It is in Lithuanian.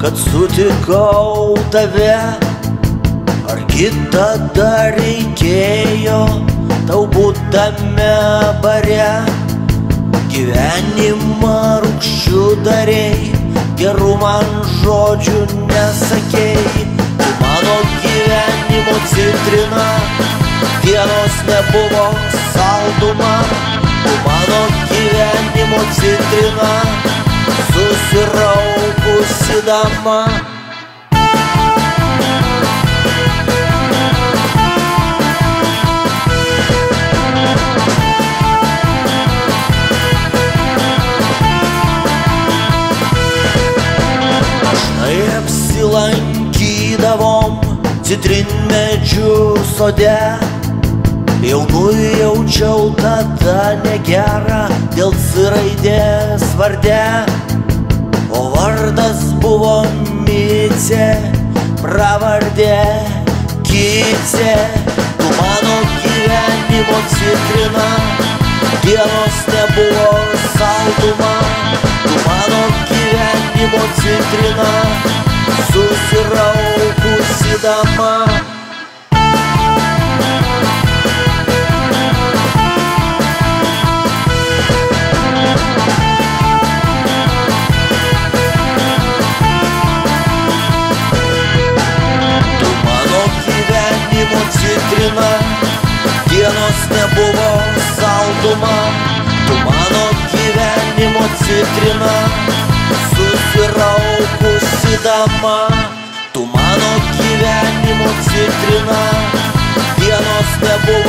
kad sutikau tave. Argi tada reikėjo tau būtame bare? Gyvenimą rūkščių darėjai Gerų man žodžių nesakėjai Tu mano gyvenimo citrina Dienos nebuvo salduma. Tu mano gyvenimo citrina Susiraukusi dama. Dažnai apsilankydavom citrinmedžių sode Jau nujaučiau tada negerą dėl C raidės vardę O vardas buvo Micė, pravardė Kicė Tu mano gyvenimo citrina Dienos nebuvo salduma. Tu mano gyvenimo citrina Susiraukusi dama nebuvo salduma. Tu mano gyvenimo citrina Susiraukusi dama. Tu mano gyvenimo citrina Dienos nebuvo